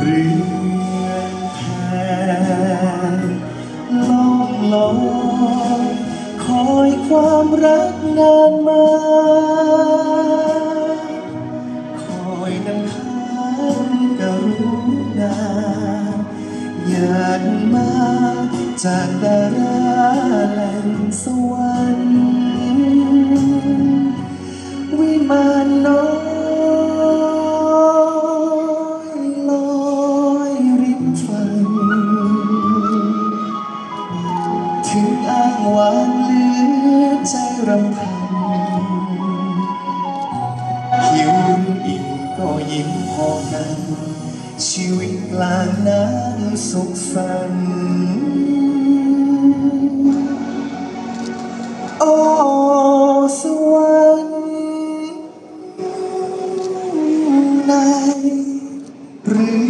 เรือนแพล่องลอยคอยความรักนานมา คอยนำค้างกรุณาอยากมาจากดาราแหล่งสวรรค์วิมานน้อย ถึงอ้างวางเหลือใจรำพันหิวอิ่มก็ยิ้มพอกัน ชีวิตกลางน้ำสุขสันต์โอ้สวรรค์ในเรือ